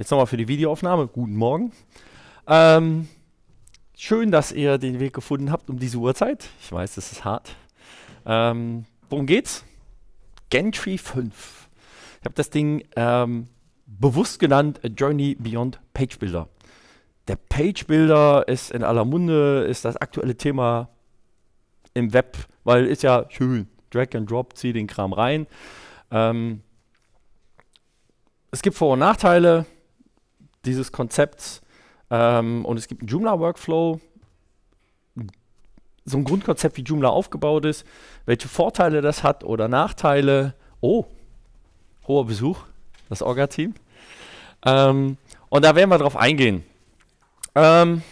Jetzt nochmal für die Videoaufnahme. Guten Morgen. Ähm, schön, dass ihr den Weg gefunden habt um diese Uhrzeit. Ich weiß, das ist hart. Ähm, worum geht's? Gentry 5. Ich habe das Ding ähm, bewusst genannt A Journey Beyond Page Builder. Der Page Builder ist in aller Munde, ist das aktuelle Thema im Web, weil ist ja schön. Drag and Drop, zieh den Kram rein. Ähm, es gibt Vor- und Nachteile dieses Konzepts ähm, und es gibt einen Joomla-Workflow, so ein Grundkonzept, wie Joomla aufgebaut ist, welche Vorteile das hat oder Nachteile. Oh, hoher Besuch, das Orga-Team. Ähm, und da werden wir drauf eingehen. Ähm,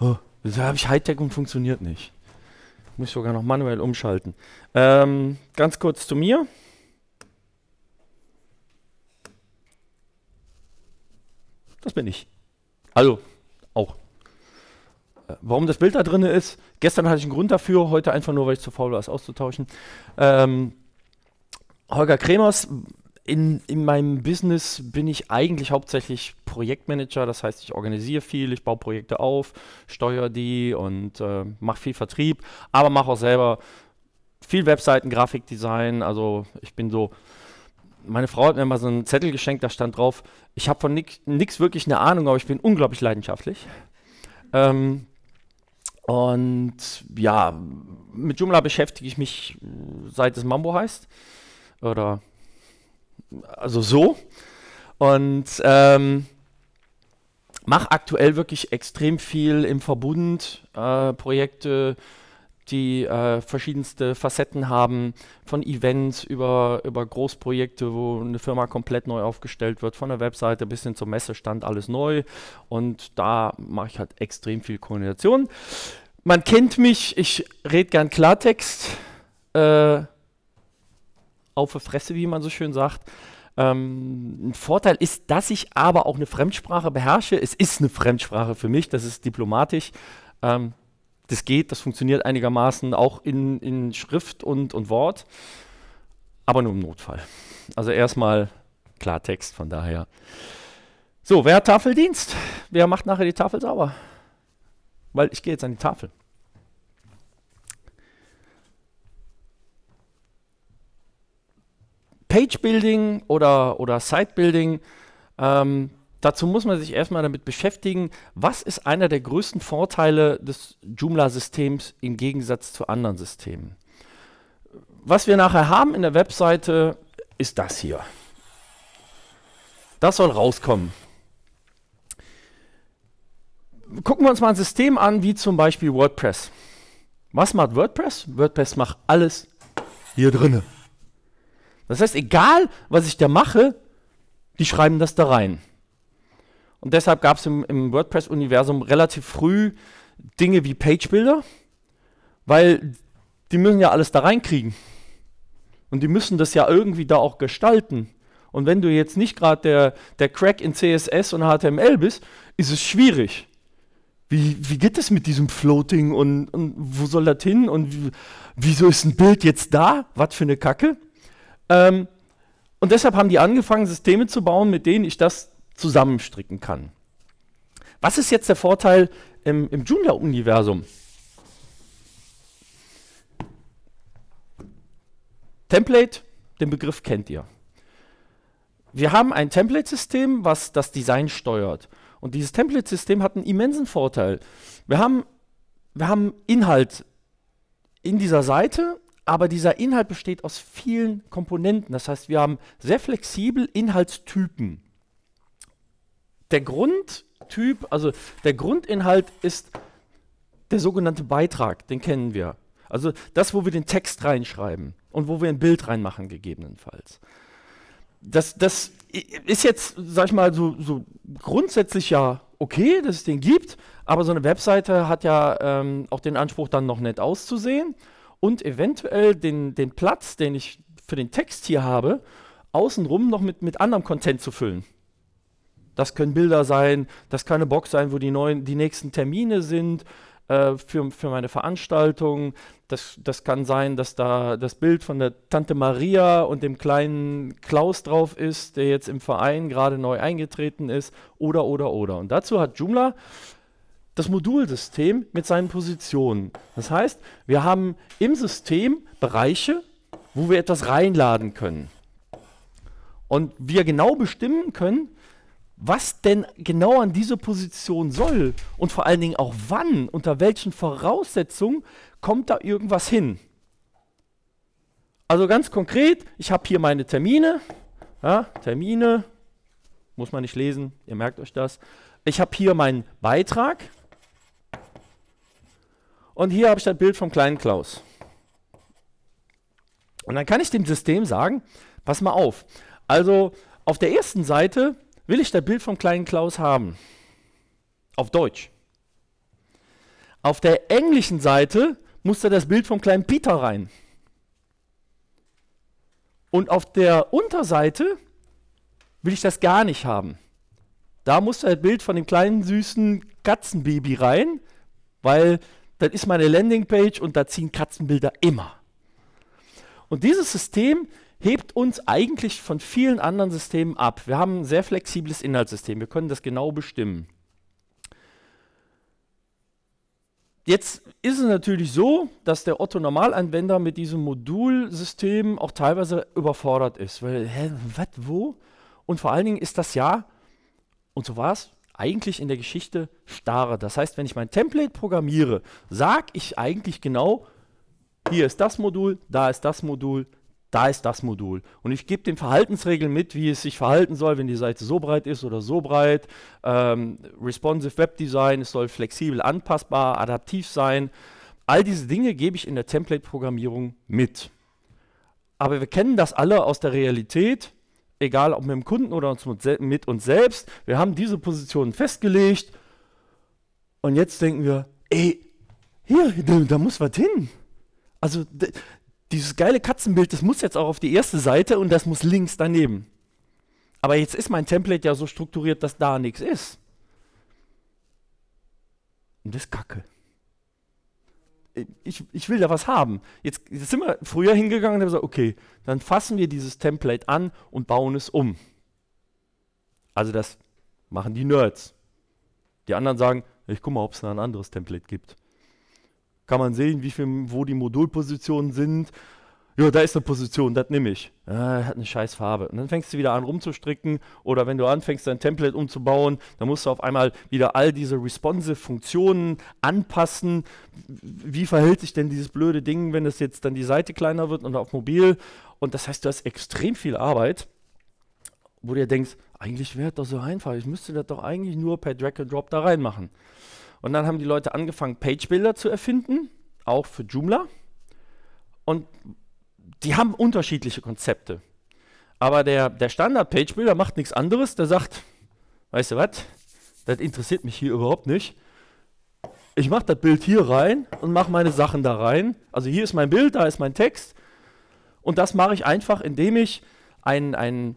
oh, da habe ich Hightech und funktioniert nicht. Muss ich sogar noch manuell umschalten. Ähm, ganz kurz zu mir. Das bin ich. Also, auch. Äh, warum das Bild da drin ist, gestern hatte ich einen Grund dafür, heute einfach nur, weil ich zu faul war, es auszutauschen. Ähm, Holger Kremers, in, in meinem Business bin ich eigentlich hauptsächlich Projektmanager, das heißt, ich organisiere viel, ich baue Projekte auf, steuere die und äh, mache viel Vertrieb, aber mache auch selber viel Webseiten, Grafikdesign, also ich bin so meine Frau hat mir mal so einen Zettel geschenkt, da stand drauf, ich habe von nichts wirklich eine Ahnung, aber ich bin unglaublich leidenschaftlich. Ähm, und ja, mit Joomla beschäftige ich mich seit es Mambo heißt. Oder also so. Und ähm, mache aktuell wirklich extrem viel im Verbund, äh, Projekte, die äh, verschiedenste Facetten haben, von Events über, über Großprojekte, wo eine Firma komplett neu aufgestellt wird, von der Webseite bis hin zum Messestand, alles neu. Und da mache ich halt extrem viel Koordination. Man kennt mich, ich rede gern Klartext, äh, auf der Fresse, wie man so schön sagt. Ähm, ein Vorteil ist, dass ich aber auch eine Fremdsprache beherrsche. Es ist eine Fremdsprache für mich, das ist diplomatisch. Ähm, das geht, das funktioniert einigermaßen auch in, in Schrift und, und Wort, aber nur im Notfall. Also erstmal Klartext, von daher. So, wer hat Tafeldienst? Wer macht nachher die Tafel sauber? Weil ich gehe jetzt an die Tafel. Page Building oder, oder Site Building ähm, Dazu muss man sich erstmal damit beschäftigen, was ist einer der größten Vorteile des Joomla-Systems im Gegensatz zu anderen Systemen. Was wir nachher haben in der Webseite ist das hier. Das soll rauskommen. Gucken wir uns mal ein System an, wie zum Beispiel WordPress. Was macht WordPress? WordPress macht alles hier drinne. Das heißt, egal was ich da mache, die schreiben das da rein. Und deshalb gab es im, im WordPress-Universum relativ früh Dinge wie Page-Builder, weil die müssen ja alles da reinkriegen. Und die müssen das ja irgendwie da auch gestalten. Und wenn du jetzt nicht gerade der, der Crack in CSS und HTML bist, ist es schwierig. Wie, wie geht es mit diesem Floating und, und wo soll das hin und wie, wieso ist ein Bild jetzt da? Was für eine Kacke? Ähm, und deshalb haben die angefangen, Systeme zu bauen, mit denen ich das zusammenstricken kann. Was ist jetzt der Vorteil im, im Joomla-Universum? Template, den Begriff kennt ihr. Wir haben ein Template-System, was das Design steuert. Und dieses Template-System hat einen immensen Vorteil. Wir haben, wir haben Inhalt in dieser Seite, aber dieser Inhalt besteht aus vielen Komponenten. Das heißt, wir haben sehr flexibel Inhaltstypen der Grundtyp, also der Grundinhalt ist der sogenannte Beitrag, den kennen wir. Also das, wo wir den Text reinschreiben und wo wir ein Bild reinmachen, gegebenenfalls. Das, das ist jetzt, sag ich mal, so, so grundsätzlich ja okay, dass es den gibt, aber so eine Webseite hat ja ähm, auch den Anspruch, dann noch nett auszusehen und eventuell den, den Platz, den ich für den Text hier habe, außenrum noch mit, mit anderem Content zu füllen. Das können Bilder sein, das kann eine Box sein, wo die, neuen, die nächsten Termine sind. äh, für, für meine Veranstaltung. Das, das kann sein, dass da das Bild von der Tante Maria und dem kleinen Klaus drauf ist, der jetzt im Verein gerade neu eingetreten ist, oder, oder, oder. Und dazu hat Joomla das Modulsystem mit seinen Positionen. Das heißt, wir haben im System Bereiche, wo wir etwas reinladen können. Und wir genau bestimmen können, was denn genau an diese Position soll und vor allen Dingen auch wann, unter welchen Voraussetzungen kommt da irgendwas hin. Also ganz konkret, ich habe hier meine Termine, ja, Termine, muss man nicht lesen, ihr merkt euch das. Ich habe hier meinen Beitrag und hier habe ich das Bild vom kleinen Klaus. Und dann kann ich dem System sagen, pass mal auf, also auf der ersten Seite will ich das Bild vom kleinen Klaus haben. Auf Deutsch. Auf der englischen Seite muss da das Bild vom kleinen Peter rein. Und auf der Unterseite will ich das gar nicht haben. Da muss das Bild von dem kleinen süßen Katzenbaby rein, weil das ist meine Landingpage und da ziehen Katzenbilder immer. Und dieses System hebt uns eigentlich von vielen anderen Systemen ab. Wir haben ein sehr flexibles Inhaltssystem. Wir können das genau bestimmen. Jetzt ist es natürlich so, dass der Otto-Normalanwender mit diesem Modulsystem auch teilweise überfordert ist. Weil, hä, was, wo? Und vor allen Dingen ist das ja, und so war es eigentlich in der Geschichte starre. Das heißt, wenn ich mein Template programmiere, sage ich eigentlich genau, hier ist das Modul, da ist das Modul, da ist das Modul. Und ich gebe den Verhaltensregeln mit, wie es sich verhalten soll, wenn die Seite so breit ist oder so breit. Ähm, responsive Web Design, es soll flexibel anpassbar, adaptiv sein. All diese Dinge gebe ich in der Template-Programmierung mit. Aber wir kennen das alle aus der Realität, egal ob mit dem Kunden oder mit uns selbst. Wir haben diese Positionen festgelegt und jetzt denken wir, ey, hier, da, da muss was hin. Also dieses geile Katzenbild, das muss jetzt auch auf die erste Seite und das muss links daneben. Aber jetzt ist mein Template ja so strukturiert, dass da nichts ist. Und das ist Kacke. Ich, ich will da was haben. Jetzt, jetzt sind wir früher hingegangen und haben gesagt, okay, dann fassen wir dieses Template an und bauen es um. Also das machen die Nerds. Die anderen sagen, ich guck mal, ob es ein anderes Template gibt kann man sehen, wie viel, wo die Modulpositionen sind. Ja, da ist eine Position, das nehme ich. Ah, hat eine scheiß Farbe. Und dann fängst du wieder an rumzustricken oder wenn du anfängst, dein Template umzubauen, dann musst du auf einmal wieder all diese responsive Funktionen anpassen. Wie verhält sich denn dieses blöde Ding, wenn es jetzt dann die Seite kleiner wird und auf mobil? Und das heißt, du hast extrem viel Arbeit, wo du dir denkst, eigentlich wäre das so einfach. Ich müsste das doch eigentlich nur per Drag and Drop da reinmachen. Und dann haben die Leute angefangen, Page-Builder zu erfinden, auch für Joomla. Und die haben unterschiedliche Konzepte. Aber der, der Standard-Page-Builder macht nichts anderes. Der sagt, weißt du was, das interessiert mich hier überhaupt nicht. Ich mache das Bild hier rein und mache meine Sachen da rein. Also hier ist mein Bild, da ist mein Text. Und das mache ich einfach, indem ich ein, ein,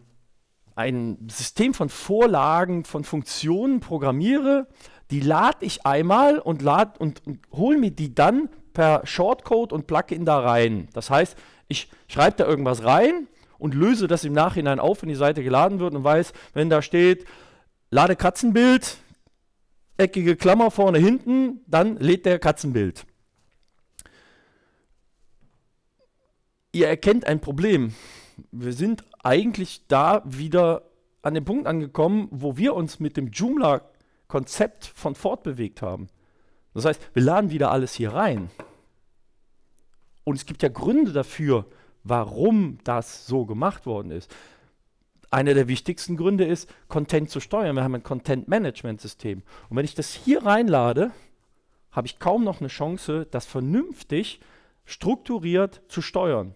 ein System von Vorlagen, von Funktionen programmiere, die lade ich einmal und, lad, und, und hole mir die dann per Shortcode und Plugin da rein. Das heißt, ich schreibe da irgendwas rein und löse das im Nachhinein auf, wenn die Seite geladen wird und weiß, wenn da steht, lade Katzenbild, eckige Klammer vorne hinten, dann lädt der Katzenbild. Ihr erkennt ein Problem. Wir sind eigentlich da wieder an dem Punkt angekommen, wo wir uns mit dem Joomla Konzept von fortbewegt haben. Das heißt, wir laden wieder alles hier rein. Und es gibt ja Gründe dafür, warum das so gemacht worden ist. Einer der wichtigsten Gründe ist, Content zu steuern. Wir haben ein Content-Management-System. Und wenn ich das hier reinlade, habe ich kaum noch eine Chance, das vernünftig, strukturiert zu steuern.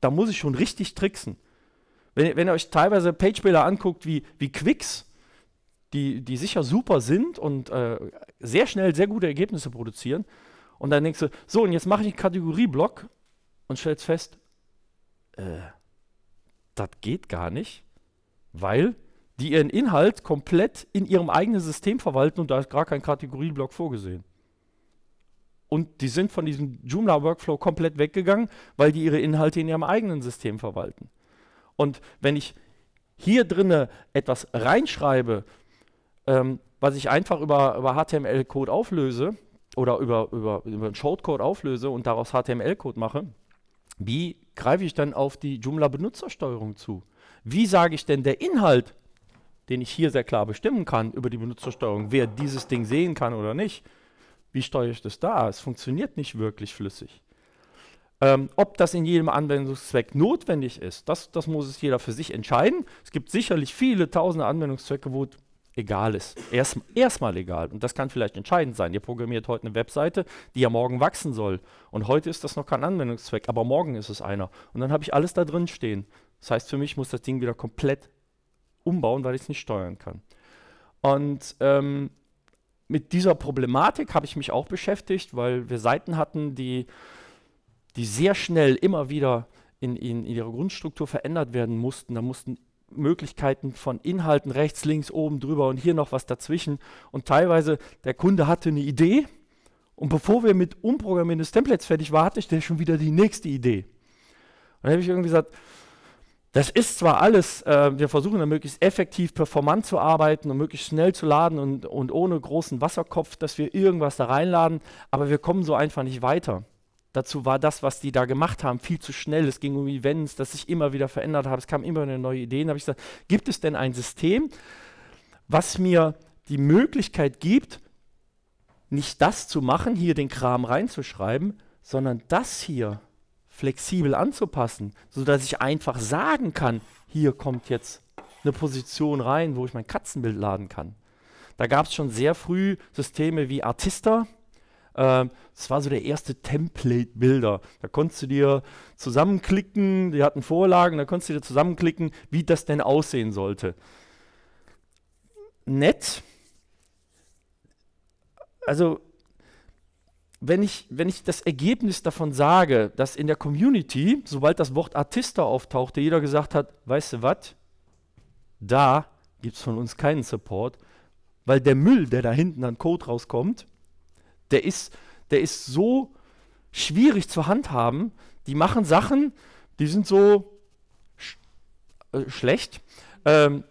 Da muss ich schon richtig tricksen. Wenn, wenn ihr euch teilweise Page-Bilder anguckt wie, wie Quicks, die, die sicher super sind und äh, sehr schnell sehr gute Ergebnisse produzieren. Und dann denkst du, so, und jetzt mache ich einen Kategorieblock und stellst fest, äh, das geht gar nicht, weil die ihren Inhalt komplett in ihrem eigenen System verwalten und da ist gar kein Kategorieblock vorgesehen. Und die sind von diesem Joomla-Workflow komplett weggegangen, weil die ihre Inhalte in ihrem eigenen System verwalten. Und wenn ich hier drinne etwas reinschreibe, ähm, was ich einfach über, über HTML-Code auflöse oder über, über, über einen Shortcode auflöse und daraus HTML-Code mache, wie greife ich dann auf die Joomla-Benutzersteuerung zu? Wie sage ich denn der Inhalt, den ich hier sehr klar bestimmen kann über die Benutzersteuerung, wer dieses Ding sehen kann oder nicht, wie steuere ich das da? Es funktioniert nicht wirklich flüssig. Ähm, ob das in jedem Anwendungszweck notwendig ist, das, das muss es jeder für sich entscheiden. Es gibt sicherlich viele tausende Anwendungszwecke, wo egal ist. Erst, erstmal egal. Und das kann vielleicht entscheidend sein. Ihr programmiert heute eine Webseite, die ja morgen wachsen soll. Und heute ist das noch kein Anwendungszweck, aber morgen ist es einer. Und dann habe ich alles da drin stehen. Das heißt, für mich muss das Ding wieder komplett umbauen, weil ich es nicht steuern kann. Und ähm, mit dieser Problematik habe ich mich auch beschäftigt, weil wir Seiten hatten, die, die sehr schnell immer wieder in, in, in ihrer Grundstruktur verändert werden mussten. Da mussten Möglichkeiten von Inhalten rechts, links, oben, drüber und hier noch was dazwischen. Und teilweise der Kunde hatte eine Idee und bevor wir mit Umprogrammieren des Templates fertig waren, hatte ich der schon wieder die nächste Idee. Und dann habe ich irgendwie gesagt, das ist zwar alles, äh, wir versuchen da möglichst effektiv performant zu arbeiten und möglichst schnell zu laden und, und ohne großen Wasserkopf, dass wir irgendwas da reinladen, aber wir kommen so einfach nicht weiter. Dazu war das, was die da gemacht haben, viel zu schnell. Es ging um Events, das sich immer wieder verändert hat. Es kamen immer wieder neue Ideen. Da habe ich gesagt, gibt es denn ein System, was mir die Möglichkeit gibt, nicht das zu machen, hier den Kram reinzuschreiben, sondern das hier flexibel anzupassen, sodass ich einfach sagen kann, hier kommt jetzt eine Position rein, wo ich mein Katzenbild laden kann. Da gab es schon sehr früh Systeme wie Artista. Ähm, das war so der erste Template-Bilder. Da konntest du dir zusammenklicken, die hatten Vorlagen, da konntest du dir zusammenklicken, wie das denn aussehen sollte. Nett. Also wenn ich, wenn ich das Ergebnis davon sage, dass in der Community, sobald das Wort Artista auftauchte, jeder gesagt hat, weißt du was, da gibt es von uns keinen Support, weil der Müll, der da hinten an Code rauskommt, der ist, der ist so schwierig zu handhaben. Die machen Sachen, die sind so sch äh, schlecht. Ähm,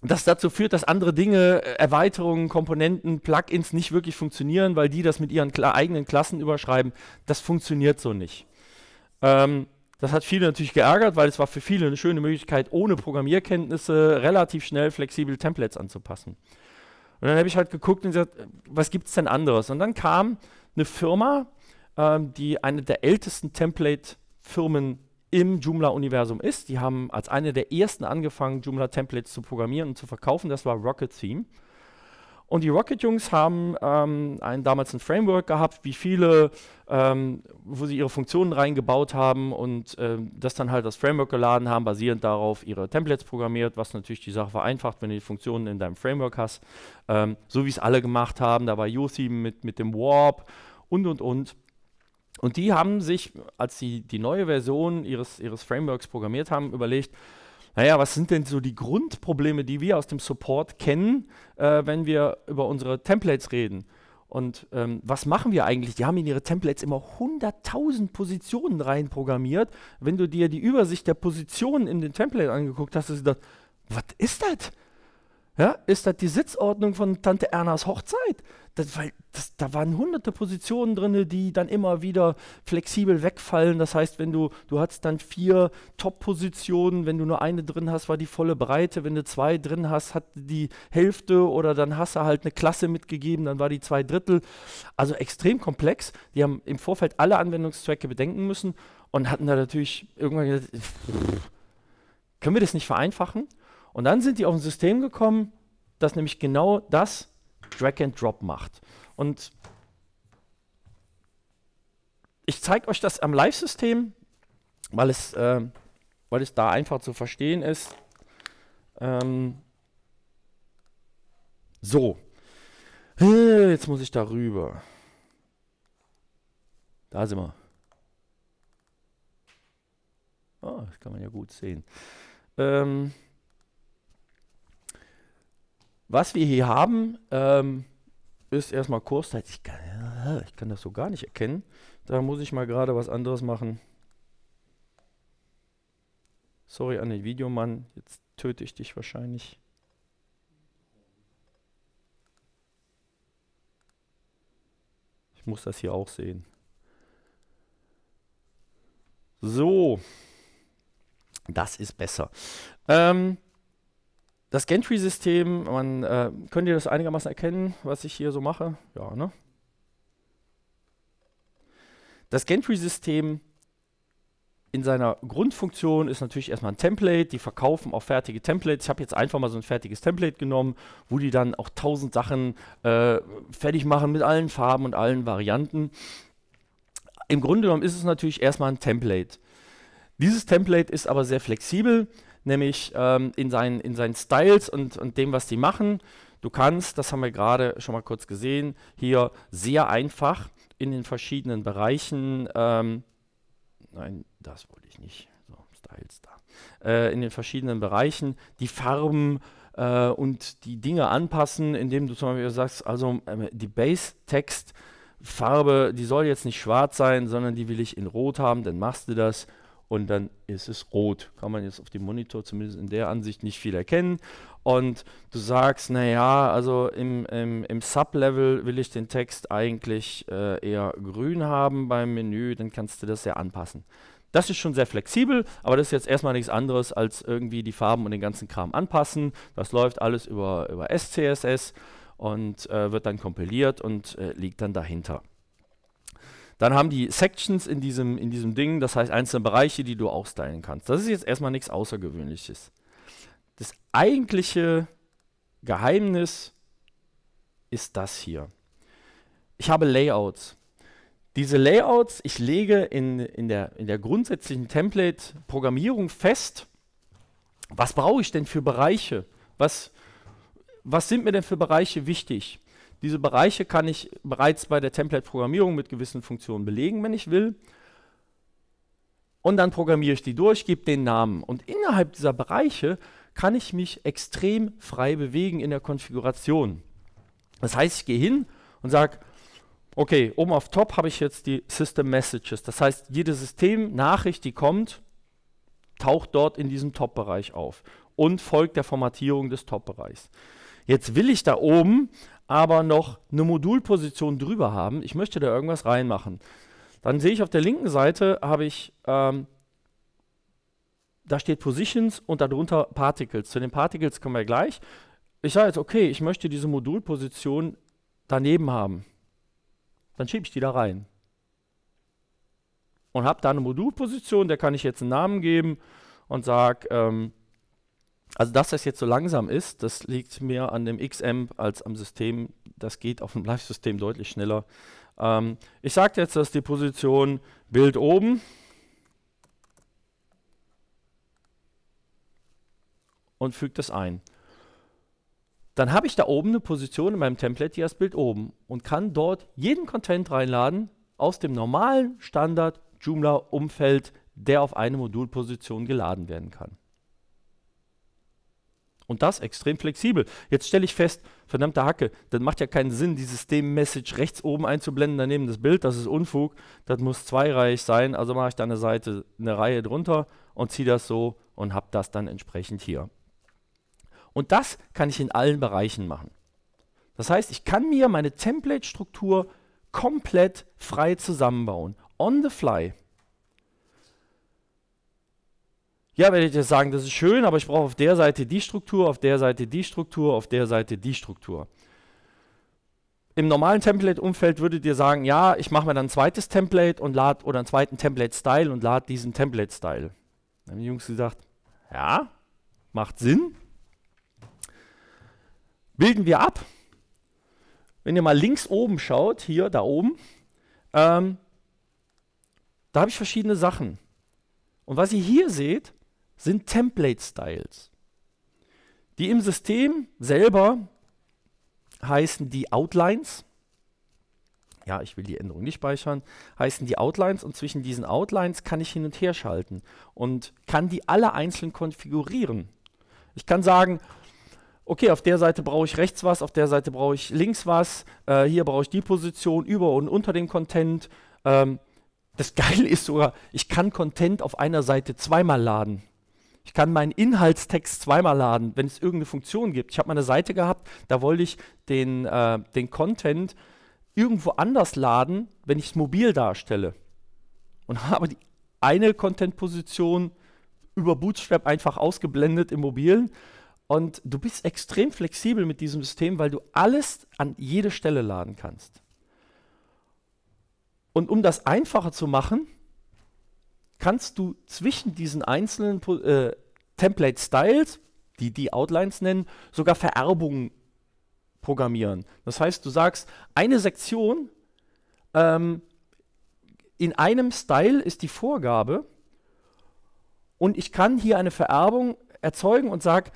das dazu führt, dass andere Dinge, äh, Erweiterungen, Komponenten, Plugins nicht wirklich funktionieren, weil die das mit ihren Kla eigenen Klassen überschreiben. Das funktioniert so nicht. Ähm, das hat viele natürlich geärgert, weil es war für viele eine schöne Möglichkeit, ohne Programmierkenntnisse relativ schnell flexibel Templates anzupassen. Und dann habe ich halt geguckt und gesagt, was gibt es denn anderes? Und dann kam eine Firma, ähm, die eine der ältesten Template-Firmen im Joomla-Universum ist. Die haben als eine der ersten angefangen, Joomla-Templates zu programmieren und zu verkaufen. Das war Rocket Theme. Und die Rocket-Jungs haben ähm, ein, damals ein Framework gehabt, wie viele, ähm, wo sie ihre Funktionen reingebaut haben und ähm, das dann halt das Framework geladen haben, basierend darauf ihre Templates programmiert, was natürlich die Sache vereinfacht, wenn du die Funktionen in deinem Framework hast. Ähm, so wie es alle gemacht haben, da war Yosim mit, mit dem Warp und und und. Und die haben sich, als sie die neue Version ihres, ihres Frameworks programmiert haben, überlegt, naja, was sind denn so die Grundprobleme, die wir aus dem Support kennen, äh, wenn wir über unsere Templates reden? Und ähm, was machen wir eigentlich? Die haben in ihre Templates immer 100.000 Positionen reinprogrammiert. Wenn du dir die Übersicht der Positionen in den Template angeguckt hast, hast du gedacht, was ist das? Ja, ist das die Sitzordnung von Tante Ernas Hochzeit? Das, weil das, da waren hunderte Positionen drin, die dann immer wieder flexibel wegfallen. Das heißt, wenn du, du hast dann vier Top-Positionen, wenn du nur eine drin hast, war die volle Breite. Wenn du zwei drin hast, hat die Hälfte oder dann hast du halt eine Klasse mitgegeben, dann war die zwei Drittel. Also extrem komplex. Die haben im Vorfeld alle Anwendungszwecke bedenken müssen und hatten da natürlich irgendwann gesagt, können wir das nicht vereinfachen? Und dann sind die auf ein System gekommen, das nämlich genau das Drag and Drop macht. Und ich zeige euch das am Live-System, weil, es, äh, weil es da einfach zu verstehen ist. Ähm so, äh, jetzt muss ich da rüber. Da sind wir. Oh, das kann man ja gut sehen. Ähm was wir hier haben, ähm, ist erstmal kurzzeitig. Ah, ich kann das so gar nicht erkennen. Da muss ich mal gerade was anderes machen. Sorry an den Videomann, jetzt töte ich dich wahrscheinlich. Ich muss das hier auch sehen. So, das ist besser. Ähm, das Gantry-System, man äh, könnt ihr das einigermaßen erkennen, was ich hier so mache? Ja, ne? Das Gantry-System in seiner Grundfunktion ist natürlich erstmal ein Template. Die verkaufen auch fertige Templates. Ich habe jetzt einfach mal so ein fertiges Template genommen, wo die dann auch tausend Sachen äh, fertig machen mit allen Farben und allen Varianten. Im Grunde genommen ist es natürlich erstmal ein Template. Dieses Template ist aber sehr flexibel, nämlich ähm, in, seinen, in seinen Styles und, und dem, was die machen. Du kannst, das haben wir gerade schon mal kurz gesehen, hier sehr einfach in den verschiedenen Bereichen, ähm, nein, das wollte ich nicht, so, Styles da, äh, in den verschiedenen Bereichen die Farben äh, und die Dinge anpassen, indem du zum Beispiel sagst, also äh, die Base-Text, Farbe, die soll jetzt nicht schwarz sein, sondern die will ich in Rot haben, dann machst du das und dann ist es rot. Kann man jetzt auf dem Monitor zumindest in der Ansicht nicht viel erkennen. Und du sagst, naja, also im, im, im Sublevel will ich den Text eigentlich äh, eher grün haben beim Menü, dann kannst du das ja anpassen. Das ist schon sehr flexibel, aber das ist jetzt erstmal nichts anderes als irgendwie die Farben und den ganzen Kram anpassen. Das läuft alles über, über SCSS und äh, wird dann kompiliert und äh, liegt dann dahinter. Dann haben die Sections in diesem, in diesem Ding, das heißt einzelne Bereiche, die du auch stylen kannst. Das ist jetzt erstmal nichts Außergewöhnliches. Das eigentliche Geheimnis ist das hier. Ich habe Layouts. Diese Layouts, ich lege in, in, der, in der grundsätzlichen Template-Programmierung fest, was brauche ich denn für Bereiche? Was, was sind mir denn für Bereiche wichtig? Diese Bereiche kann ich bereits bei der Template-Programmierung mit gewissen Funktionen belegen, wenn ich will. Und dann programmiere ich die durch, gebe den Namen. Und innerhalb dieser Bereiche kann ich mich extrem frei bewegen in der Konfiguration. Das heißt, ich gehe hin und sage, okay, oben auf Top habe ich jetzt die System Messages. Das heißt, jede Systemnachricht, die kommt, taucht dort in diesem Top-Bereich auf und folgt der Formatierung des Top-Bereichs. Jetzt will ich da oben aber noch eine Modulposition drüber haben. Ich möchte da irgendwas reinmachen. Dann sehe ich auf der linken Seite, habe ich, ähm, da steht Positions und darunter Particles. Zu den Particles kommen wir gleich. Ich sage jetzt, okay, ich möchte diese Modulposition daneben haben. Dann schiebe ich die da rein. Und habe da eine Modulposition, der kann ich jetzt einen Namen geben und sage, ähm, also dass das jetzt so langsam ist, das liegt mehr an dem XAMP als am System. Das geht auf dem Live-System deutlich schneller. Ähm, ich sage jetzt, dass die Position Bild oben und füge das ein. Dann habe ich da oben eine Position in meinem Template, die heißt Bild oben und kann dort jeden Content reinladen aus dem normalen Standard Joomla-Umfeld, der auf eine Modulposition geladen werden kann. Und das extrem flexibel. Jetzt stelle ich fest, verdammte Hacke, das macht ja keinen Sinn, die System-Message rechts oben einzublenden, daneben das Bild, das ist Unfug, das muss zweireihig sein, also mache ich da eine Seite, eine Reihe drunter und ziehe das so und habe das dann entsprechend hier. Und das kann ich in allen Bereichen machen. Das heißt, ich kann mir meine Template-Struktur komplett frei zusammenbauen, on the fly. Ja, werde ich jetzt sagen, das ist schön, aber ich brauche auf der Seite die Struktur, auf der Seite die Struktur, auf der Seite die Struktur. Im normalen Template-Umfeld würdet ihr sagen, ja, ich mache mir dann ein zweites Template und lad oder einen zweiten Template-Style und lade diesen Template-Style. Dann haben die Jungs gesagt, ja, macht Sinn. Bilden wir ab. Wenn ihr mal links oben schaut, hier, da oben, ähm, da habe ich verschiedene Sachen. Und was ihr hier seht, sind Template-Styles. Die im System selber heißen die Outlines. Ja, ich will die Änderung nicht speichern. Heißen die Outlines und zwischen diesen Outlines kann ich hin und her schalten und kann die alle einzeln konfigurieren. Ich kann sagen, okay, auf der Seite brauche ich rechts was, auf der Seite brauche ich links was, äh, hier brauche ich die Position über und unter dem Content. Ähm, das Geile ist sogar, ich kann Content auf einer Seite zweimal laden. Ich kann meinen Inhaltstext zweimal laden, wenn es irgendeine Funktion gibt. Ich habe mal eine Seite gehabt, da wollte ich den, äh, den Content irgendwo anders laden, wenn ich es mobil darstelle. Und habe die eine Content-Position über Bootstrap einfach ausgeblendet im Mobilen. Und du bist extrem flexibel mit diesem System, weil du alles an jede Stelle laden kannst. Und um das einfacher zu machen, kannst du zwischen diesen einzelnen äh, Template Styles, die die Outlines nennen, sogar Vererbungen programmieren. Das heißt, du sagst, eine Sektion ähm, in einem Style ist die Vorgabe und ich kann hier eine Vererbung erzeugen und sage,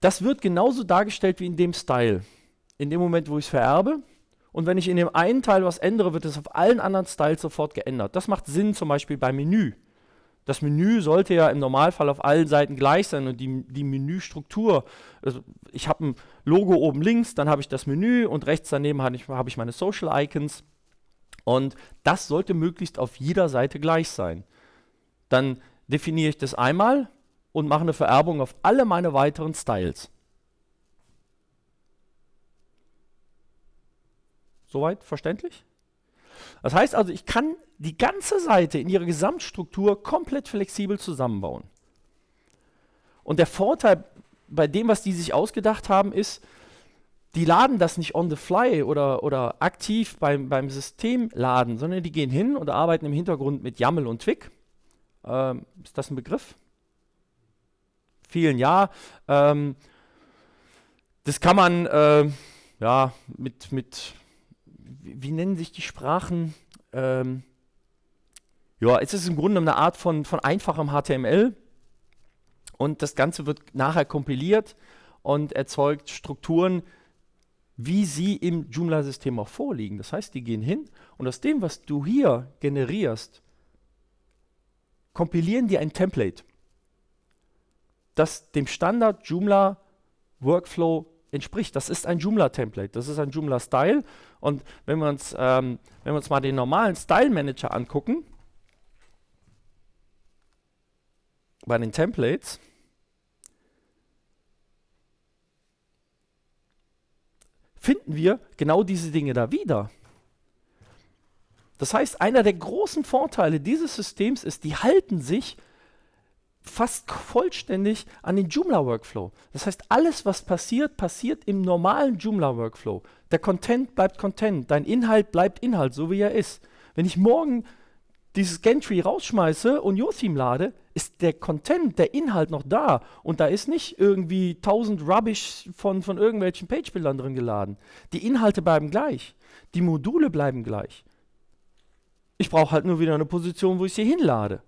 das wird genauso dargestellt wie in dem Style. In dem Moment, wo ich es vererbe. Und wenn ich in dem einen Teil was ändere, wird es auf allen anderen Styles sofort geändert. Das macht Sinn zum Beispiel beim Menü. Das Menü sollte ja im Normalfall auf allen Seiten gleich sein und die, die Menüstruktur, also ich habe ein Logo oben links, dann habe ich das Menü und rechts daneben habe ich, hab ich meine Social Icons und das sollte möglichst auf jeder Seite gleich sein. Dann definiere ich das einmal und mache eine Vererbung auf alle meine weiteren Styles. Soweit verständlich? Das heißt also, ich kann die ganze Seite in ihrer Gesamtstruktur komplett flexibel zusammenbauen. Und der Vorteil bei dem, was die sich ausgedacht haben, ist, die laden das nicht on the fly oder, oder aktiv beim, beim System laden, sondern die gehen hin und arbeiten im Hintergrund mit YAML und Twig. Ähm, ist das ein Begriff? Vielen ja. Ähm, das kann man äh, ja mit, mit wie, wie, nennen sich die Sprachen? Ähm, ja, es ist im Grunde eine Art von, von einfachem HTML und das Ganze wird nachher kompiliert und erzeugt Strukturen, wie sie im Joomla-System auch vorliegen. Das heißt, die gehen hin und aus dem, was du hier generierst, kompilieren die ein Template, das dem Standard Joomla Workflow entspricht. Das ist ein Joomla-Template, das ist ein Joomla-Style. Und wenn wir, uns, ähm, wenn wir uns mal den normalen Style-Manager angucken, bei den Templates, finden wir genau diese Dinge da wieder. Das heißt, einer der großen Vorteile dieses Systems ist, die halten sich fast vollständig an den Joomla-Workflow. Das heißt, alles, was passiert, passiert im normalen Joomla-Workflow. Der Content bleibt Content, dein Inhalt bleibt Inhalt, so wie er ist. Wenn ich morgen dieses Gantry rausschmeiße und Your-Theme lade, ist der Content, der Inhalt noch da und da ist nicht irgendwie tausend Rubbish von, von irgendwelchen Page-Bildern drin geladen. Die Inhalte bleiben gleich, die Module bleiben gleich. Ich brauche halt nur wieder eine Position, wo ich sie hinlade.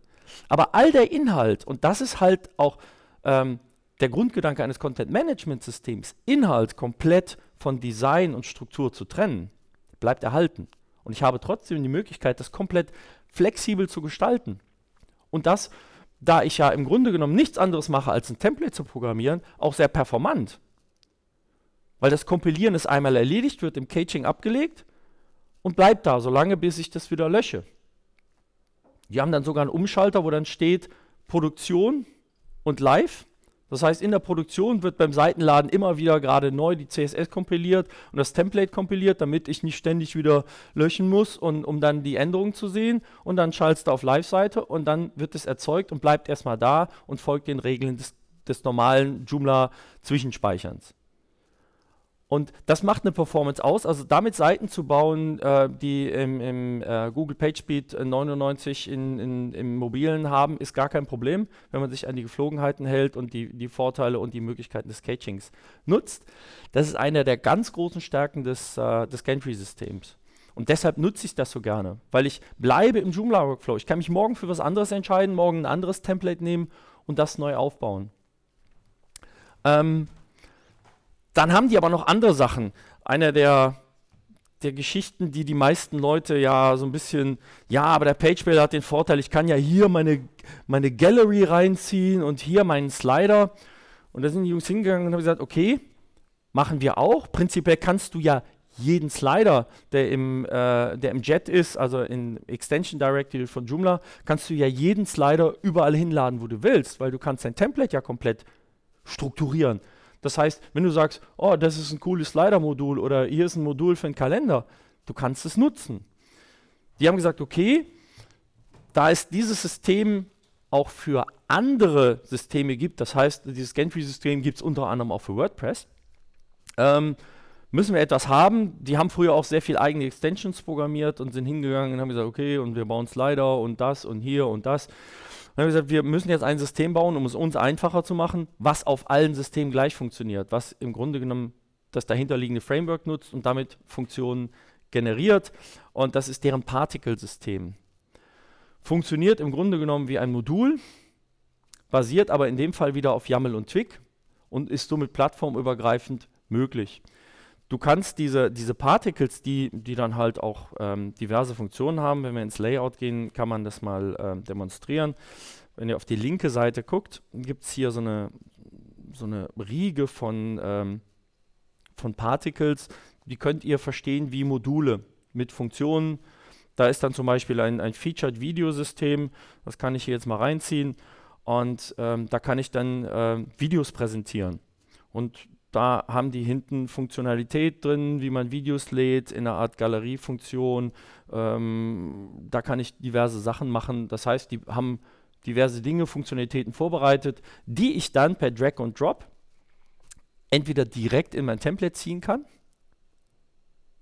Aber all der Inhalt, und das ist halt auch ähm, der Grundgedanke eines Content-Management-Systems, Inhalt komplett von Design und Struktur zu trennen, bleibt erhalten. Und ich habe trotzdem die Möglichkeit, das komplett flexibel zu gestalten. Und das, da ich ja im Grunde genommen nichts anderes mache, als ein Template zu programmieren, auch sehr performant. Weil das Kompilieren ist einmal erledigt, wird im Caching abgelegt und bleibt da, solange bis ich das wieder lösche. Die haben dann sogar einen Umschalter, wo dann steht Produktion und Live. Das heißt, in der Produktion wird beim Seitenladen immer wieder gerade neu die CSS kompiliert und das Template kompiliert, damit ich nicht ständig wieder löschen muss, und, um dann die Änderungen zu sehen. Und dann schaltest du auf Live-Seite und dann wird es erzeugt und bleibt erstmal da und folgt den Regeln des, des normalen Joomla-Zwischenspeicherns. Und das macht eine Performance aus. Also damit Seiten zu bauen, äh, die im, im äh, Google PageSpeed 99 in, in, im Mobilen haben, ist gar kein Problem, wenn man sich an die Geflogenheiten hält und die, die Vorteile und die Möglichkeiten des Cachings nutzt. Das ist eine der ganz großen Stärken des, äh, des Gantry-Systems. Und deshalb nutze ich das so gerne, weil ich bleibe im Joomla-Workflow. Ich kann mich morgen für was anderes entscheiden, morgen ein anderes Template nehmen und das neu aufbauen. Ähm, dann haben die aber noch andere Sachen. Eine der, der Geschichten, die die meisten Leute ja so ein bisschen, ja, aber der Page hat den Vorteil, ich kann ja hier meine, meine Gallery reinziehen und hier meinen Slider. Und da sind die Jungs hingegangen und haben gesagt, okay, machen wir auch. Prinzipiell kannst du ja jeden Slider, der im, äh, der im Jet ist, also in Extension Directory von Joomla, kannst du ja jeden Slider überall hinladen, wo du willst, weil du kannst dein Template ja komplett strukturieren. Das heißt, wenn du sagst, oh, das ist ein cooles Slider-Modul oder hier ist ein Modul für einen Kalender, du kannst es nutzen. Die haben gesagt, okay, da es dieses System auch für andere Systeme gibt, das heißt, dieses Gentry-System gibt es unter anderem auch für WordPress, ähm, müssen wir etwas haben. Die haben früher auch sehr viel eigene Extensions programmiert und sind hingegangen und haben gesagt, okay, und wir bauen Slider und das und hier und das. Dann haben wir gesagt, wir müssen jetzt ein System bauen, um es uns einfacher zu machen, was auf allen Systemen gleich funktioniert, was im Grunde genommen das dahinterliegende Framework nutzt und damit Funktionen generiert. Und das ist deren Particle-System. Funktioniert im Grunde genommen wie ein Modul, basiert aber in dem Fall wieder auf YAML und Twig und ist somit plattformübergreifend möglich. Du kannst diese, diese Particles, die, die dann halt auch ähm, diverse Funktionen haben, wenn wir ins Layout gehen, kann man das mal ähm, demonstrieren. Wenn ihr auf die linke Seite guckt, gibt es hier so eine, so eine Riege von, ähm, von Particles, die könnt ihr verstehen wie Module mit Funktionen. Da ist dann zum Beispiel ein, ein Featured Videosystem, das kann ich hier jetzt mal reinziehen und ähm, da kann ich dann äh, Videos präsentieren. Und da haben die hinten Funktionalität drin, wie man Videos lädt, in einer Art Galeriefunktion. Ähm, da kann ich diverse Sachen machen. Das heißt, die haben diverse Dinge, Funktionalitäten vorbereitet, die ich dann per Drag und Drop entweder direkt in mein Template ziehen kann.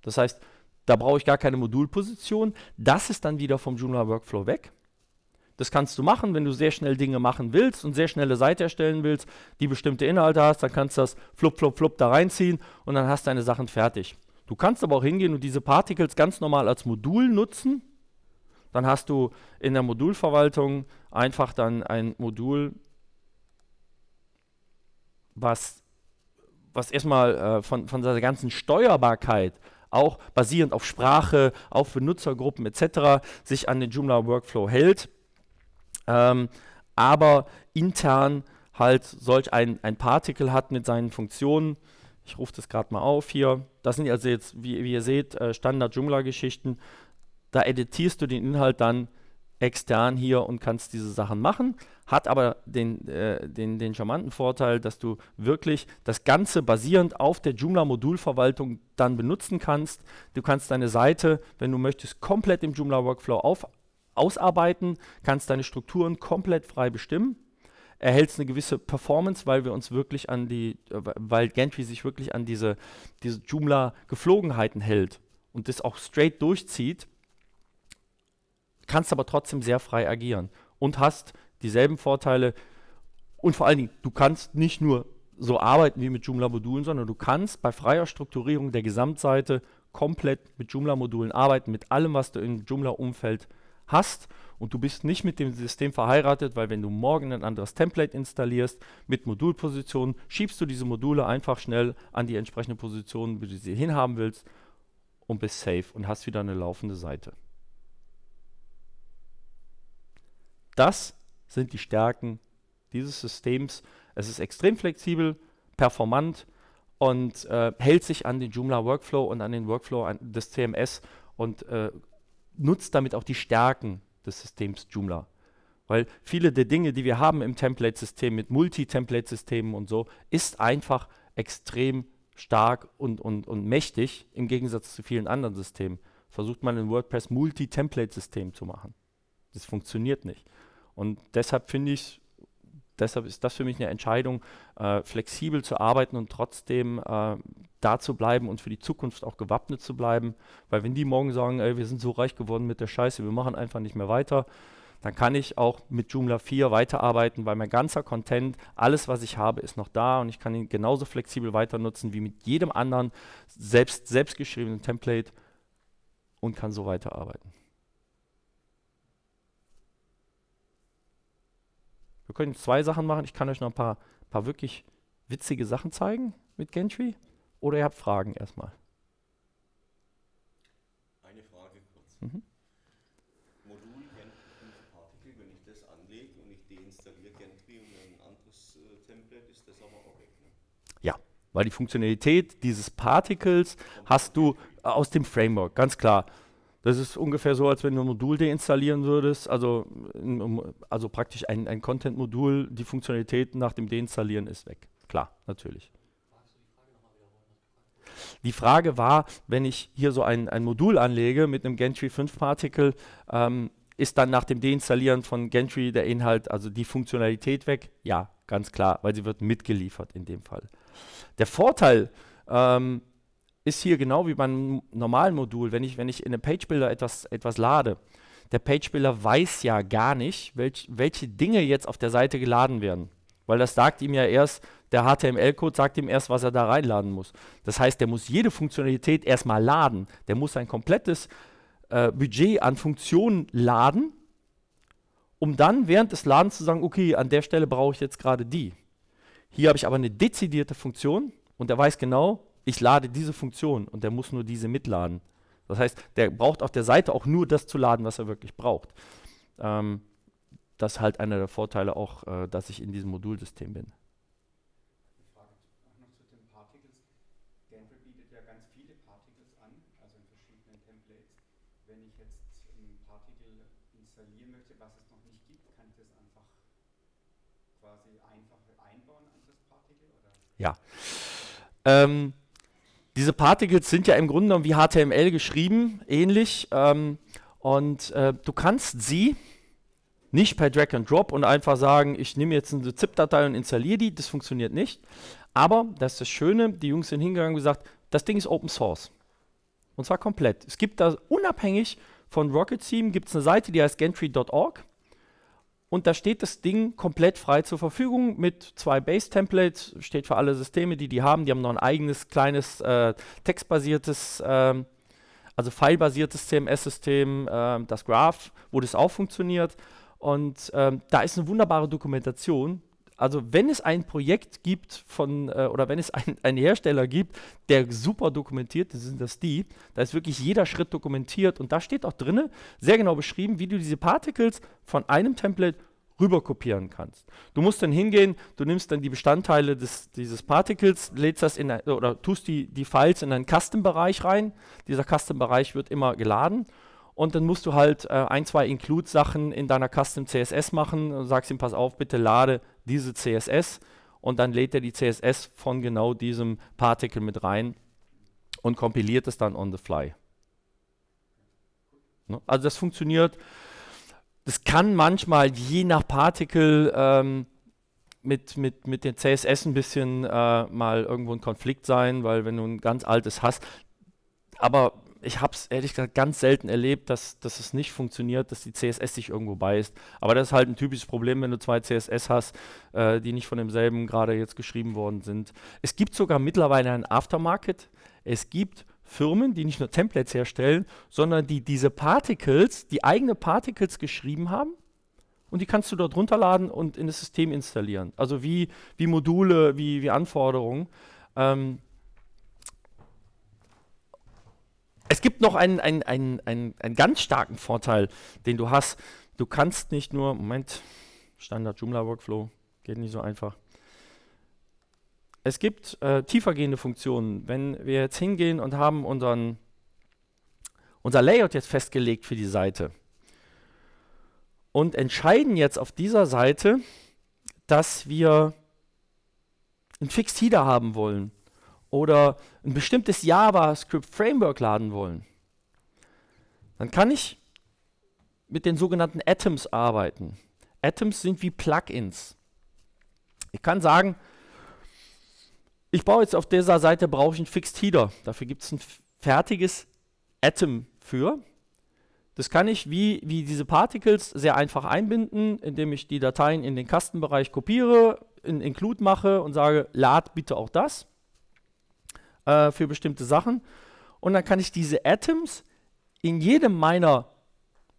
Das heißt, da brauche ich gar keine Modulposition. Das ist dann wieder vom Joomla Workflow weg. Das kannst du machen, wenn du sehr schnell Dinge machen willst und sehr schnelle Seite erstellen willst, die bestimmte Inhalte hast, dann kannst du das flup, flup, flup da reinziehen und dann hast du deine Sachen fertig. Du kannst aber auch hingehen und diese Particles ganz normal als Modul nutzen. Dann hast du in der Modulverwaltung einfach dann ein Modul, was, was erstmal äh, von, von seiner ganzen Steuerbarkeit auch basierend auf Sprache, auf Benutzergruppen etc. sich an den Joomla Workflow hält ähm, aber intern halt solch ein, ein Particle hat mit seinen Funktionen. Ich rufe das gerade mal auf hier. Das sind also jetzt, wie, wie ihr seht, äh, Standard-Joomla-Geschichten. Da editierst du den Inhalt dann extern hier und kannst diese Sachen machen, hat aber den, äh, den, den charmanten Vorteil, dass du wirklich das Ganze basierend auf der Joomla-Modulverwaltung dann benutzen kannst. Du kannst deine Seite, wenn du möchtest, komplett im Joomla-Workflow auf, ausarbeiten, kannst deine Strukturen komplett frei bestimmen, erhältst eine gewisse Performance, weil wir uns wirklich an die, äh, weil Gentry sich wirklich an diese, diese Joomla-Geflogenheiten hält und das auch straight durchzieht, kannst aber trotzdem sehr frei agieren und hast dieselben Vorteile. Und vor allen Dingen, du kannst nicht nur so arbeiten wie mit Joomla-Modulen, sondern du kannst bei freier Strukturierung der Gesamtseite komplett mit Joomla-Modulen arbeiten, mit allem, was du im Joomla-Umfeld hast und du bist nicht mit dem System verheiratet, weil wenn du morgen ein anderes Template installierst mit Modulpositionen, schiebst du diese Module einfach schnell an die entsprechende Position, wie du sie hinhaben willst und bist safe und hast wieder eine laufende Seite. Das sind die Stärken dieses Systems. Es ist extrem flexibel, performant und äh, hält sich an den Joomla Workflow und an den Workflow an des CMS und äh, nutzt damit auch die Stärken des Systems Joomla. Weil viele der Dinge, die wir haben im Template-System mit Multi-Template-Systemen und so, ist einfach extrem stark und, und, und mächtig im Gegensatz zu vielen anderen Systemen. Versucht man in WordPress Multi-Template-System zu machen. Das funktioniert nicht. Und deshalb finde ich deshalb ist das für mich eine Entscheidung, äh, flexibel zu arbeiten und trotzdem äh, da zu bleiben und für die Zukunft auch gewappnet zu bleiben. Weil wenn die morgen sagen, ey, wir sind so reich geworden mit der Scheiße, wir machen einfach nicht mehr weiter, dann kann ich auch mit Joomla 4 weiterarbeiten, weil mein ganzer Content, alles was ich habe, ist noch da und ich kann ihn genauso flexibel weiter nutzen wie mit jedem anderen selbst, selbstgeschriebenen Template und kann so weiterarbeiten. Wir können zwei Sachen machen. Ich kann euch noch ein paar, paar wirklich witzige Sachen zeigen mit Gentry. Oder ihr habt Fragen erstmal. Eine Frage kurz. Mhm. Modul Gentry Particle, wenn ich das anlege und ich deinstalliere Gentry und ein anderes äh, Template, ist das aber auch weg. Ne? Ja, Weil die Funktionalität dieses Particles hast du aus dem Framework, ganz klar. Das ist ungefähr so, als wenn du ein Modul deinstallieren würdest, also, also praktisch ein, ein Content-Modul, die Funktionalität nach dem Deinstallieren ist weg. Klar, natürlich. Die Frage war, wenn ich hier so ein, ein Modul anlege mit einem Gentry 5 Particle, ähm, ist dann nach dem Deinstallieren von Gentry der Inhalt, also die Funktionalität weg? Ja, ganz klar, weil sie wird mitgeliefert in dem Fall. Der Vorteil ähm, ist hier genau wie beim normalen Modul, wenn ich, wenn ich in einem Page Builder etwas, etwas lade, der Page Builder weiß ja gar nicht, welch, welche Dinge jetzt auf der Seite geladen werden. Weil das sagt ihm ja erst, der HTML-Code sagt ihm erst, was er da reinladen muss. Das heißt, der muss jede Funktionalität erstmal laden. Der muss ein komplettes äh, Budget an Funktionen laden, um dann während des Ladens zu sagen, okay, an der Stelle brauche ich jetzt gerade die. Hier habe ich aber eine dezidierte Funktion und er weiß genau, ich lade diese Funktion und der muss nur diese mitladen. Das heißt, der braucht auf der Seite auch nur das zu laden, was er wirklich braucht. Ähm, das ist halt einer der Vorteile auch, äh, dass ich in diesem Modulsystem bin. Wenn ich jetzt ein Partikel installieren möchte, was es noch nicht gibt, kann ich das einfach quasi einfach einbauen an das Partikel? Oder? Ja. Ähm, diese Particles sind ja im Grunde genommen wie HTML geschrieben, ähnlich. Ähm, und äh, du kannst sie nicht per Drag and Drop und einfach sagen, ich nehme jetzt eine ZIP-Datei und installiere die. Das funktioniert nicht. Aber das ist das Schöne, die Jungs sind hingegangen und gesagt, das Ding ist Open Source. Und zwar komplett. Es gibt da unabhängig von Rocket Team gibt es eine Seite, die heißt gentry.org. Und da steht das Ding komplett frei zur Verfügung mit zwei Base-Templates, steht für alle Systeme, die die haben. Die haben noch ein eigenes kleines äh, textbasiertes, äh, also filebasiertes CMS-System, äh, das Graph, wo das auch funktioniert. Und ähm, da ist eine wunderbare Dokumentation, also wenn es ein Projekt gibt von, äh, oder wenn es ein, einen Hersteller gibt, der super dokumentiert, das sind das die, da ist wirklich jeder Schritt dokumentiert und da steht auch drin, sehr genau beschrieben, wie du diese Particles von einem Template rüber kopieren kannst. Du musst dann hingehen, du nimmst dann die Bestandteile des, dieses Particles, lädst das in oder tust die, die Files in einen Custom-Bereich rein. Dieser Custom-Bereich wird immer geladen und dann musst du halt äh, ein, zwei Include-Sachen in deiner Custom CSS machen und sagst ihm, pass auf, bitte lade diese CSS und dann lädt er die CSS von genau diesem Particle mit rein und kompiliert es dann on the fly. Ne? Also das funktioniert, das kann manchmal je nach Particle ähm, mit, mit, mit den CSS ein bisschen äh, mal irgendwo ein Konflikt sein, weil wenn du ein ganz altes hast, aber ich habe es ehrlich gesagt ganz selten erlebt, dass, dass es nicht funktioniert, dass die CSS sich irgendwo beißt. Aber das ist halt ein typisches Problem, wenn du zwei CSS hast, äh, die nicht von demselben gerade jetzt geschrieben worden sind. Es gibt sogar mittlerweile ein Aftermarket. Es gibt Firmen, die nicht nur Templates herstellen, sondern die diese Particles, die eigene Particles geschrieben haben. Und die kannst du dort runterladen und in das System installieren. Also wie, wie Module, wie, wie Anforderungen. Ähm, Es gibt noch einen, einen, einen, einen, einen ganz starken Vorteil, den du hast. Du kannst nicht nur, Moment, Standard Joomla Workflow, geht nicht so einfach. Es gibt äh, tiefergehende Funktionen. Wenn wir jetzt hingehen und haben unseren, unser Layout jetzt festgelegt für die Seite und entscheiden jetzt auf dieser Seite, dass wir ein Fixed Header haben wollen oder ein bestimmtes JavaScript-Framework laden wollen, dann kann ich mit den sogenannten Atoms arbeiten. Atoms sind wie Plugins. Ich kann sagen, ich baue jetzt auf dieser Seite brauche ich einen Fixed Header. Dafür gibt es ein fertiges Atom für. Das kann ich wie, wie diese Particles sehr einfach einbinden, indem ich die Dateien in den Kastenbereich kopiere, in Include mache und sage, lad bitte auch das äh, für bestimmte Sachen. Und dann kann ich diese Atoms in jedem meiner,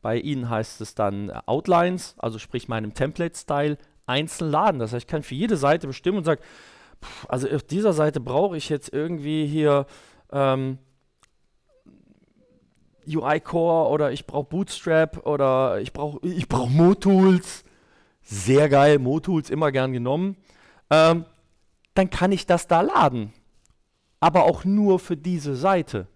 bei Ihnen heißt es dann äh, Outlines, also sprich meinem Template-Style, einzeln laden. Das heißt, ich kann für jede Seite bestimmen und sage, also auf dieser Seite brauche ich jetzt irgendwie hier ähm, UI Core oder ich brauche Bootstrap oder ich brauche ich brauch Motools. Sehr geil, Motools immer gern genommen. Ähm, dann kann ich das da laden aber auch nur für diese Seite.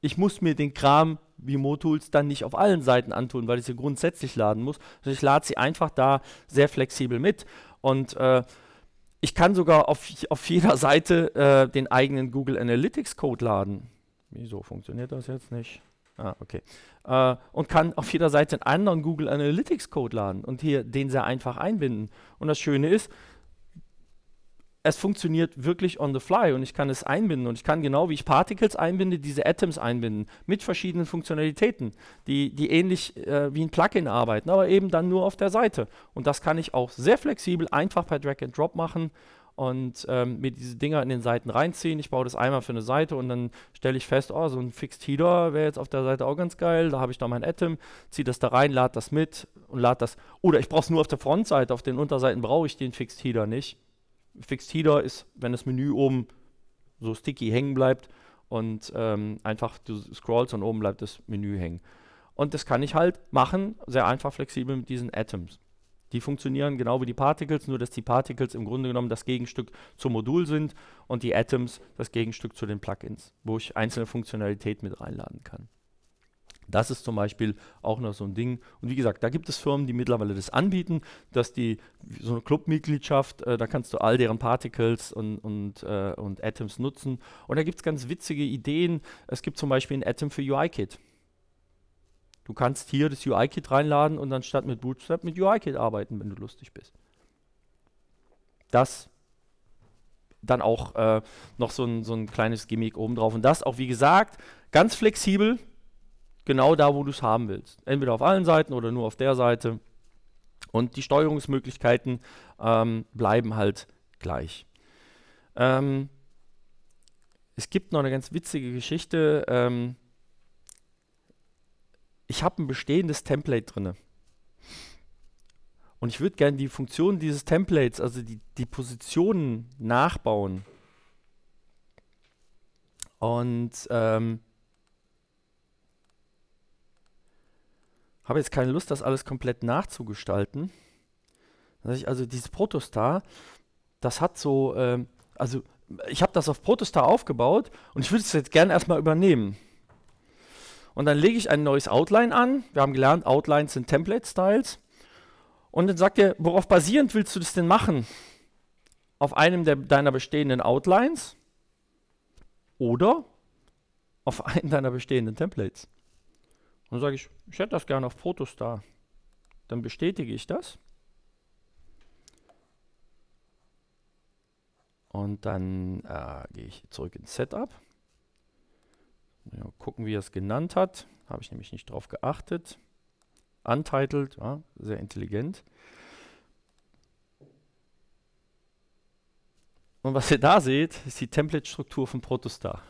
Ich muss mir den Kram wie MoTools dann nicht auf allen Seiten antun, weil ich sie grundsätzlich laden muss. Also ich lade sie einfach da sehr flexibel mit. Und äh, ich kann sogar auf, auf jeder Seite äh, den eigenen Google Analytics Code laden. Wieso funktioniert das jetzt nicht? Ah, okay. Äh, und kann auf jeder Seite einen anderen Google Analytics Code laden und hier den sehr einfach einbinden. Und das Schöne ist, es funktioniert wirklich on the fly und ich kann es einbinden und ich kann genau wie ich Particles einbinde, diese Atoms einbinden mit verschiedenen Funktionalitäten, die, die ähnlich äh, wie ein Plugin arbeiten, aber eben dann nur auf der Seite. Und das kann ich auch sehr flexibel einfach per Drag and Drop machen und ähm, mir diese Dinger in den Seiten reinziehen. Ich baue das einmal für eine Seite und dann stelle ich fest, oh, so ein Fixed Header wäre jetzt auf der Seite auch ganz geil. Da habe ich da mein Atom, ziehe das da rein, lade das mit und lade das. Oder ich brauche es nur auf der Frontseite, auf den Unterseiten brauche ich den Fixed Header nicht. Fixed Header ist, wenn das Menü oben so sticky hängen bleibt und ähm, einfach du scrollst und oben bleibt das Menü hängen. Und das kann ich halt machen, sehr einfach flexibel mit diesen Atoms. Die funktionieren genau wie die Particles, nur dass die Particles im Grunde genommen das Gegenstück zum Modul sind und die Atoms das Gegenstück zu den Plugins, wo ich einzelne Funktionalitäten mit reinladen kann. Das ist zum Beispiel auch noch so ein Ding. Und wie gesagt, da gibt es Firmen, die mittlerweile das anbieten, dass die so eine Clubmitgliedschaft, äh, da kannst du all deren Particles und, und, äh, und Atoms nutzen. Und da gibt es ganz witzige Ideen. Es gibt zum Beispiel ein Atom für UIKit. Du kannst hier das UIKit reinladen und dann statt mit Bootstrap mit UIKit arbeiten, wenn du lustig bist. Das dann auch äh, noch so ein, so ein kleines Gimmick obendrauf. Und das auch, wie gesagt, ganz flexibel genau da, wo du es haben willst. Entweder auf allen Seiten oder nur auf der Seite. Und die Steuerungsmöglichkeiten ähm, bleiben halt gleich. Ähm, es gibt noch eine ganz witzige Geschichte. Ähm, ich habe ein bestehendes Template drin. Und ich würde gerne die Funktion dieses Templates, also die, die Positionen nachbauen. Und ähm, habe jetzt keine Lust, das alles komplett nachzugestalten. Also dieses Protostar, das hat so, äh, also ich habe das auf Protostar aufgebaut und ich würde es jetzt gerne erstmal übernehmen. Und dann lege ich ein neues Outline an. Wir haben gelernt, Outlines sind Template-Styles. Und dann sagt er, worauf basierend willst du das denn machen? Auf einem der, deiner bestehenden Outlines oder auf einem deiner bestehenden Templates? Und sage ich, ich hätte das gerne auf Protostar. Dann bestätige ich das. Und dann äh, gehe ich zurück ins Setup. Ja, gucken, wie er es genannt hat. Habe ich nämlich nicht drauf geachtet. Untitled, ja, sehr intelligent. Und was ihr da seht, ist die Template-Struktur von Protostar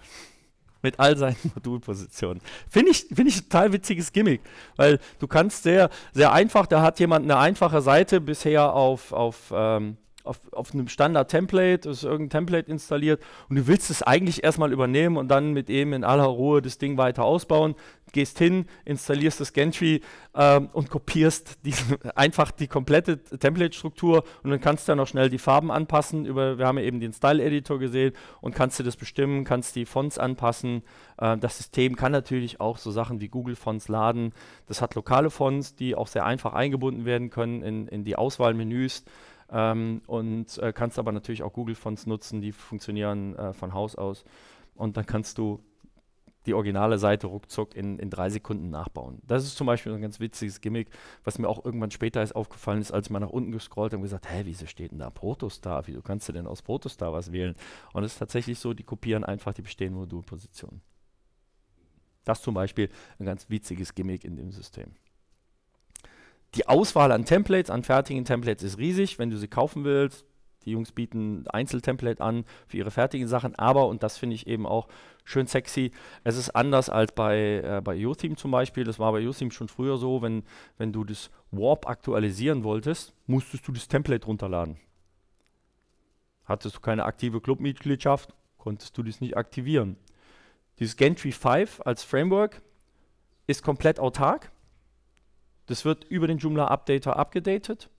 mit all seinen Modulpositionen. Finde ich, find ich total witziges Gimmick, weil du kannst sehr, sehr einfach, da hat jemand eine einfache Seite bisher auf, auf ähm, auf, auf einem Standard-Template, ist irgendein Template installiert und du willst es eigentlich erstmal übernehmen und dann mit eben in aller Ruhe das Ding weiter ausbauen, gehst hin, installierst das Gantry ähm, und kopierst diesen, einfach die komplette Template-Struktur und dann kannst du ja noch schnell die Farben anpassen. Über, wir haben ja eben den Style-Editor gesehen und kannst du das bestimmen, kannst die Fonts anpassen. Äh, das System kann natürlich auch so Sachen wie Google-Fonts laden. Das hat lokale Fonts, die auch sehr einfach eingebunden werden können in, in die Auswahlmenüs. Ähm, und äh, kannst aber natürlich auch Google-Fonts nutzen, die funktionieren äh, von Haus aus. Und dann kannst du die originale Seite ruckzuck in, in drei Sekunden nachbauen. Das ist zum Beispiel ein ganz witziges Gimmick, was mir auch irgendwann später ist aufgefallen ist, als ich mal nach unten gescrollt habe und gesagt, hä, wieso steht denn da Protostar? Wieso kannst du denn aus Protostar was wählen? Und es ist tatsächlich so, die kopieren einfach die bestehenden Modulpositionen. Das zum Beispiel ein ganz witziges Gimmick in dem System. Die Auswahl an Templates, an fertigen Templates ist riesig, wenn du sie kaufen willst. Die Jungs bieten Einzeltemplate an für ihre fertigen Sachen, aber, und das finde ich eben auch schön sexy, es ist anders als bei, äh, bei UTheme zum Beispiel. Das war bei UTheme schon früher so, wenn, wenn du das Warp aktualisieren wolltest, musstest du das Template runterladen. Hattest du keine aktive Clubmitgliedschaft, konntest du das nicht aktivieren. Dieses Gantry 5 als Framework ist komplett autark das wird über den Joomla Updater abgedatet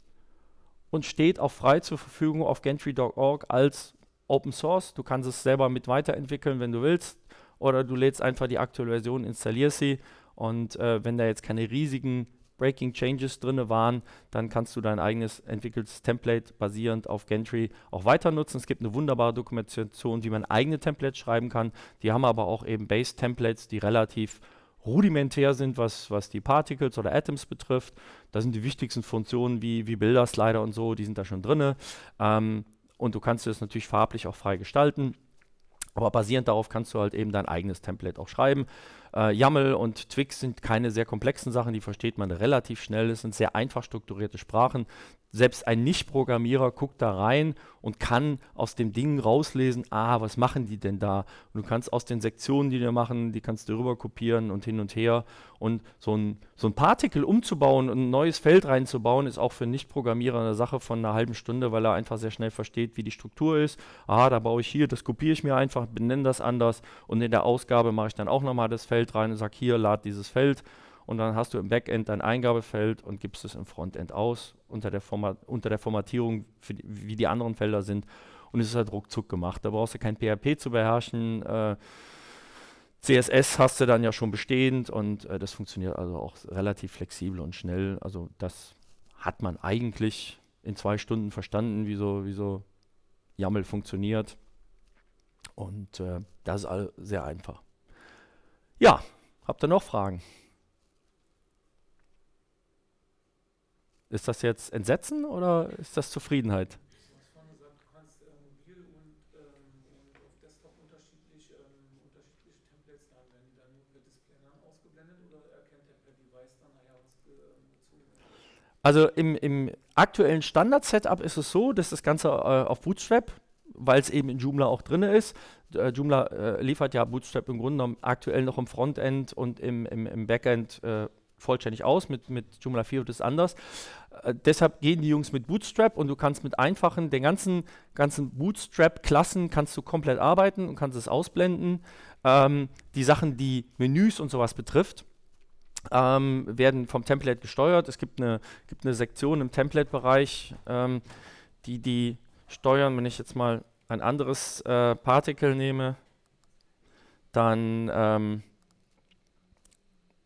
und steht auch frei zur Verfügung auf gantry.org als Open Source. Du kannst es selber mit weiterentwickeln, wenn du willst. Oder du lädst einfach die aktuelle Version, installierst sie. Und äh, wenn da jetzt keine riesigen Breaking Changes drin waren, dann kannst du dein eigenes entwickeltes Template basierend auf Gentry auch weiter nutzen. Es gibt eine wunderbare Dokumentation, wie man eigene Templates schreiben kann. Die haben aber auch eben Base-Templates, die relativ rudimentär sind, was, was die Particles oder Atoms betrifft. Da sind die wichtigsten Funktionen wie, wie Bilder, Slider und so, die sind da schon drin. Ähm, und du kannst es natürlich farblich auch frei gestalten. Aber basierend darauf kannst du halt eben dein eigenes Template auch schreiben. Äh, YAML und Twix sind keine sehr komplexen Sachen, die versteht man relativ schnell. Es sind sehr einfach strukturierte Sprachen. Selbst ein Nicht-Programmierer guckt da rein und kann aus dem Ding rauslesen, ah, was machen die denn da? Und du kannst aus den Sektionen, die die machen, die kannst du rüber kopieren und hin und her. Und so ein, so ein Partikel umzubauen und ein neues Feld reinzubauen, ist auch für Nicht-Programmierer eine Sache von einer halben Stunde, weil er einfach sehr schnell versteht, wie die Struktur ist. Ah, da baue ich hier, das kopiere ich mir einfach, benenne das anders und in der Ausgabe mache ich dann auch nochmal das Feld rein und sag hier, lad dieses Feld und dann hast du im Backend dein Eingabefeld und gibst es im Frontend aus unter der, Format, unter der Formatierung, die, wie die anderen Felder sind und es ist halt ruckzuck gemacht. Da brauchst du kein PHP zu beherrschen. Äh, CSS hast du dann ja schon bestehend und äh, das funktioniert also auch relativ flexibel und schnell. Also das hat man eigentlich in zwei Stunden verstanden, wie so, wie so YAML funktioniert. Und äh, das ist sehr einfach. Ja, habt ihr noch Fragen? Ist das jetzt Entsetzen oder ist das Zufriedenheit? Also im, im aktuellen Standard-Setup ist es so, dass das Ganze äh, auf Bootstrap, weil es eben in Joomla auch drin ist, äh, Joomla äh, liefert ja Bootstrap im Grunde genommen aktuell noch im Frontend und im, im, im Backend äh, vollständig aus. Mit, mit Joomla 4 wird es anders. Äh, deshalb gehen die Jungs mit Bootstrap und du kannst mit einfachen, den ganzen, ganzen Bootstrap-Klassen kannst du komplett arbeiten und kannst es ausblenden. Ähm, die Sachen, die Menüs und sowas betrifft, ähm, werden vom Template gesteuert. Es gibt eine, gibt eine Sektion im Template-Bereich, ähm, die die steuern, wenn ich jetzt mal ein anderes äh, Partikel nehme, dann, ähm,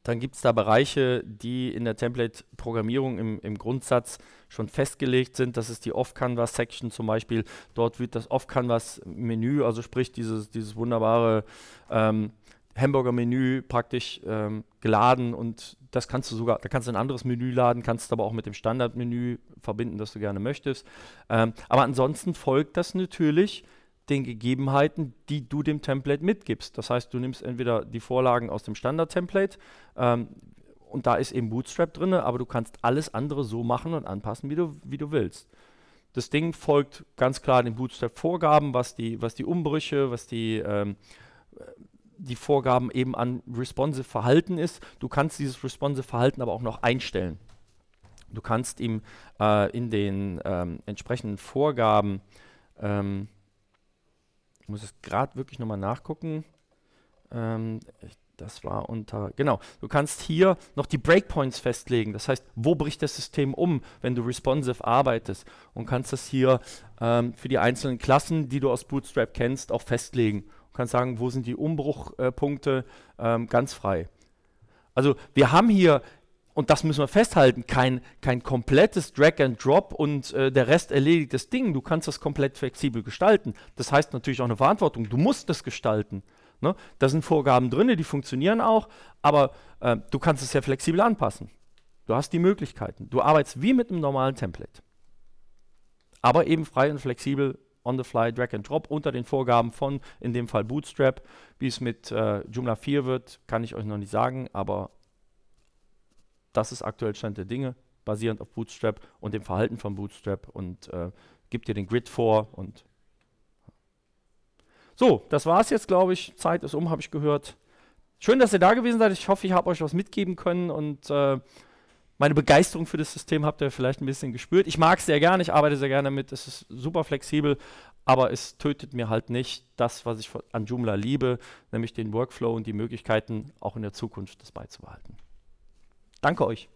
dann gibt es da Bereiche, die in der Template-Programmierung im, im Grundsatz schon festgelegt sind. Das ist die Off-Canvas-Section zum Beispiel. Dort wird das Off-Canvas-Menü, also sprich dieses, dieses wunderbare ähm, Hamburger-Menü praktisch ähm, geladen und das kannst du sogar, da kannst du ein anderes Menü laden, kannst aber auch mit dem Standardmenü verbinden, das du gerne möchtest. Ähm, aber ansonsten folgt das natürlich den Gegebenheiten, die du dem Template mitgibst. Das heißt, du nimmst entweder die Vorlagen aus dem Standard-Template ähm, und da ist eben Bootstrap drin, aber du kannst alles andere so machen und anpassen, wie du, wie du willst. Das Ding folgt ganz klar den Bootstrap-Vorgaben, was die, was die Umbrüche, was die ähm, die Vorgaben eben an responsive Verhalten ist. Du kannst dieses responsive Verhalten aber auch noch einstellen. Du kannst ihm äh, in den ähm, entsprechenden Vorgaben, ähm, ich muss es gerade wirklich nochmal nachgucken, ähm, das war unter, genau, du kannst hier noch die Breakpoints festlegen. Das heißt, wo bricht das System um, wenn du responsive arbeitest und kannst das hier ähm, für die einzelnen Klassen, die du aus Bootstrap kennst, auch festlegen kannst sagen, wo sind die Umbruchpunkte, ähm, ganz frei. Also wir haben hier, und das müssen wir festhalten, kein, kein komplettes Drag and Drop und äh, der Rest erledigtes Ding. Du kannst das komplett flexibel gestalten. Das heißt natürlich auch eine Verantwortung. Du musst es gestalten. Ne? Da sind Vorgaben drin, die funktionieren auch, aber äh, du kannst es ja flexibel anpassen. Du hast die Möglichkeiten. Du arbeitest wie mit einem normalen Template. Aber eben frei und flexibel on-the-fly Drag and Drop unter den Vorgaben von, in dem Fall Bootstrap. Wie es mit äh, Joomla 4 wird, kann ich euch noch nicht sagen, aber das ist aktuell Stand der Dinge, basierend auf Bootstrap und dem Verhalten von Bootstrap und äh, gibt dir den Grid vor und so, das war es jetzt, glaube ich. Zeit ist um, habe ich gehört. Schön, dass ihr da gewesen seid. Ich hoffe, ich habe euch was mitgeben können und äh, meine Begeisterung für das System habt ihr vielleicht ein bisschen gespürt. Ich mag es sehr gerne, ich arbeite sehr gerne damit. Es ist super flexibel, aber es tötet mir halt nicht das, was ich an Joomla liebe, nämlich den Workflow und die Möglichkeiten, auch in der Zukunft das beizubehalten. Danke euch.